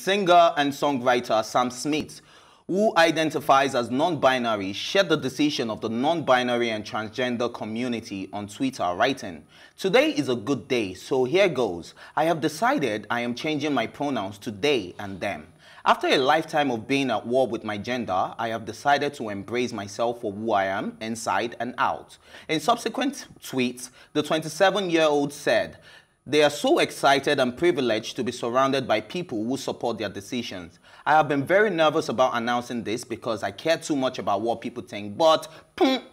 singer and songwriter Sam Smith, who identifies as non-binary, shared the decision of the non-binary and transgender community on Twitter, writing, Today is a good day, so here goes. I have decided I am changing my pronouns to they and them. After a lifetime of being at war with my gender, I have decided to embrace myself for who I am, inside and out. In subsequent tweets, the 27-year-old said, they are so excited and privileged to be surrounded by people who support their decisions. I have been very nervous about announcing this because I care too much about what people think, but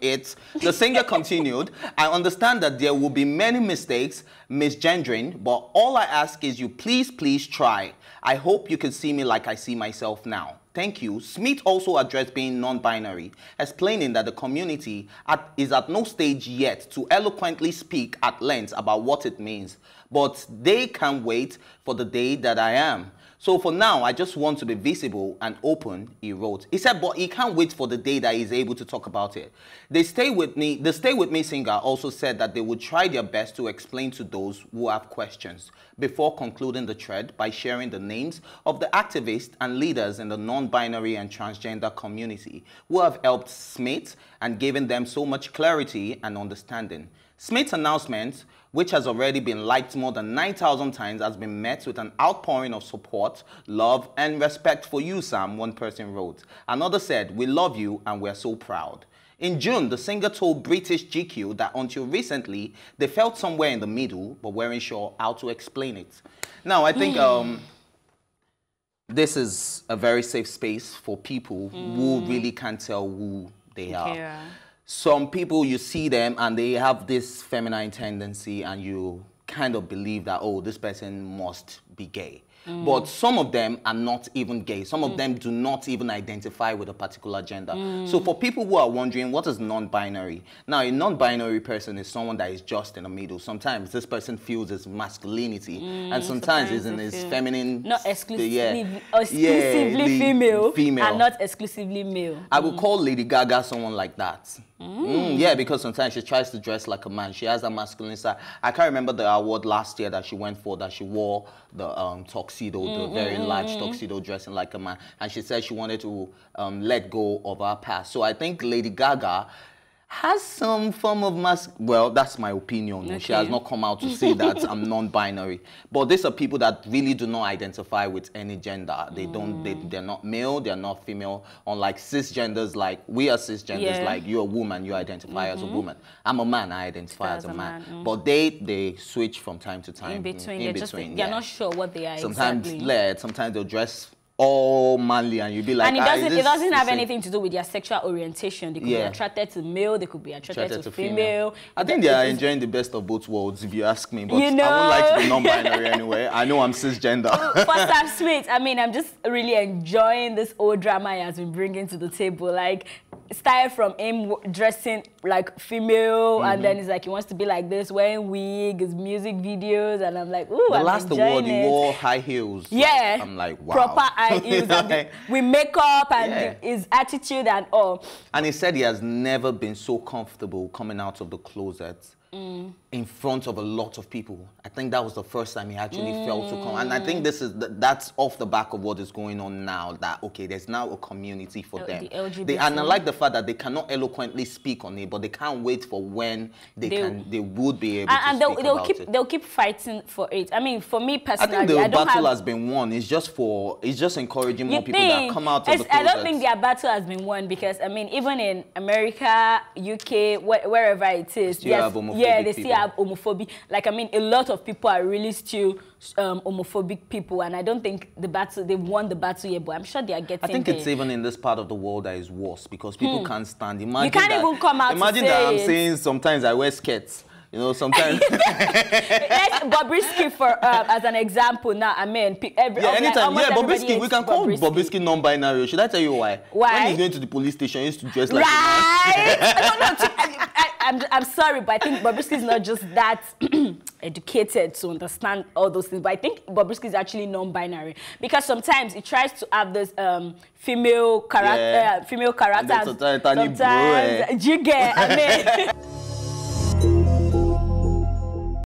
it. The singer continued, I understand that there will be many mistakes, misgendering, but all I ask is you please, please try. I hope you can see me like I see myself now. Thank you. Smith also addressed being non-binary, explaining that the community at, is at no stage yet to eloquently speak at length about what it means, but they can wait for the day that I am. So for now, I just want to be visible and open, he wrote. He said, but he can't wait for the day that he's able to talk about it. They Stay With Me, the Stay With Me singer also said that they would try their best to explain to those who have questions before concluding the thread by sharing the names of the activists and leaders in the non-binary and transgender community who have helped Smith and given them so much clarity and understanding. Smith's announcement which has already been liked more than 9,000 times, has been met with an outpouring of support, love, and respect for you, Sam, one person wrote. Another said, we love you and we're so proud. In June, the singer told British GQ that until recently, they felt somewhere in the middle, but weren't sure how to explain it. Now, I think um, this is a very safe space for people mm. who really can't tell who they are. Yeah some people you see them and they have this feminine tendency and you kind of believe that oh this person must be gay Mm. But some of them are not even gay. Some of mm. them do not even identify with a particular gender. Mm. So for people who are wondering, what is non-binary? Now, a non-binary person is someone that is just in the middle. Sometimes this person feels his masculinity, mm, and sometimes, is in his feminine... Not exclusively, yeah, exclusively yeah, female, female, and not exclusively male. I would mm. call Lady Gaga someone like that. Mm. yeah, because sometimes she tries to dress like a man. She has a masculine side. I can't remember the award last year that she went for that she wore the um, tuxedo, mm, the very mm, large mm, tuxedo dressing like a man. And she said she wanted to um, let go of her past. So I think Lady Gaga has some form of mask. Well, that's my opinion. Okay. She has not come out to say that I'm non-binary. But these are people that really do not identify with any gender. They mm. don't. They, they're not male. They're not female. Unlike cisgenders, like we are cisgenders. Yeah. Like you're a woman, you identify mm -hmm. as a mm-hmm. woman. I'm a man. I identify as, as, a man. man. Mm. But they they switch from time to time. In between, in, in between. Just, they're not sure what they are. Sometimes exactly. led. Sometimes they'll dress all manly and you'd be like and it ah, doesn't ah, it doesn't have anything to do with their sexual orientation they could yeah. be attracted to male they could be attracted, attracted to, to, female, female. i think they are enjoying the best of both worlds if you ask me but you know? i would like to be non-binary anyway i know i'm cisgender for sam smith i mean i'm just really enjoying this old drama he has been bringing to the table like started from him dressing like female mm -hmm. and then he's like he wants to be like this wearing wig his music videos and i'm like ooh the I'm last award he wore high heels. Yeah i'm like wow. proper high heels with makeup and yeah. his attitude and all. And he said he has never been so comfortable coming out of the closet mm. in front of a lot of people. I think that was the first time he actually mm. felt to come. And I think this is the, that's off the back of what is going on now. That okay, there's now a community for L them. The. They, and I like the fact that they cannot eloquently speak on it, but they can't wait for when they, they can they would be able and, to and they'll, they'll keep it. they'll keep fighting for it. I mean, for me personally, I think the I battle have... has been won. It's just for it's just encouraging more people that come out of the I don't think their battle has been won because I mean, even in America, UK, wh wherever it is, yes, yeah, they still have homophobia. Like, I mean, a lot of people are really still um, homophobic people, and I don't think the battle, they've won the battle yet, but I'm sure they are getting I think there. it's even in this part of the world that is worse because people hmm. can't stand. Imagine you can't that, even come out Imagine that I'm saying sometimes I wear skirts. You know, sometimes. Let's Bobrisky for uh, as an example now. I mean, every yeah, anytime. yeah, Bobrisky. We can call Bobrisky non-binary. Should I tell you why? Why? When he's going to the police station, he used to dress like right? a man. no, no, I, I, I'm, I'm sorry, but I think Bobrisky is not just that educated to understand all those things. But I think Bobrisky is actually non-binary because sometimes he tries to have this um, female character, yeah. uh, female character. sometimes, sometimes, you get, I mean.